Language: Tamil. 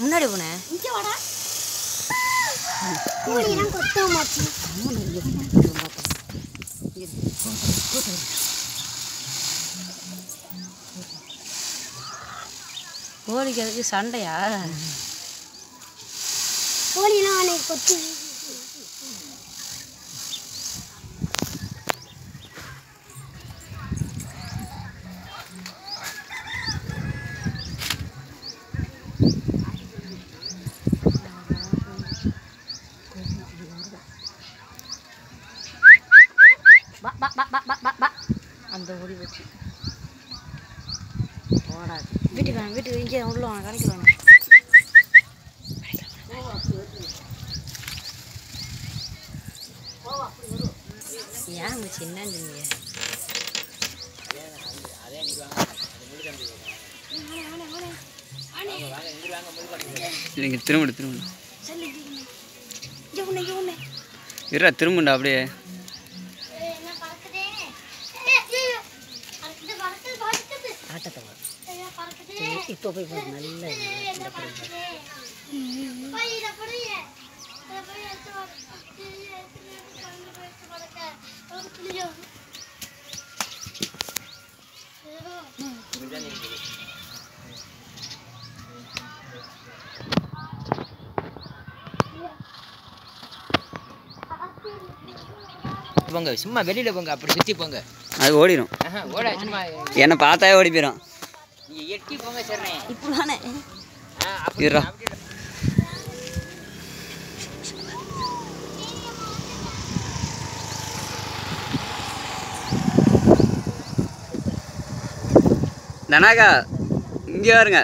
முன்னாடி போனேன் இங்கே வாடா. கோழிலாம் கொத்தம் மாச்சு கோழிக்கு அதுக்கு சண்டையா? கோழிலாம் அன்னைக்கு கொத்து. பா பா பா பா பா பா அந்த ஓடி வச்சு. ஓடாது வீட்டுக்கு வாங்க வீட்டுக்கு இங்கே உள்ள வாங்க கடைக்கு வாங்க. ஏன் சின்ன சொன்னீங்க? இல்லைங்க திரும்ப திரும்ப. சொல்லு இங்கே ஒன்று இங்கே ஒன்று இருடா திரும்பண்டா அப்படியே. ಕಾಟತವ ಇತ್ತೊಬ್ಬ ನಲ್ಲ Thank you. போங்க சும்மா வெளியில போங்க அப்படி சுத்தி போங்க. அது ஓடிடும் ஓட சும்மா. என்னை பார்த்தாவே ஓடி போயிடும் நீங்க எட்டி போங்க சொல்றேன் இப்போ தானே ஆ, அப்படி- இருடா. தனாக்கா இங்கே பாருங்க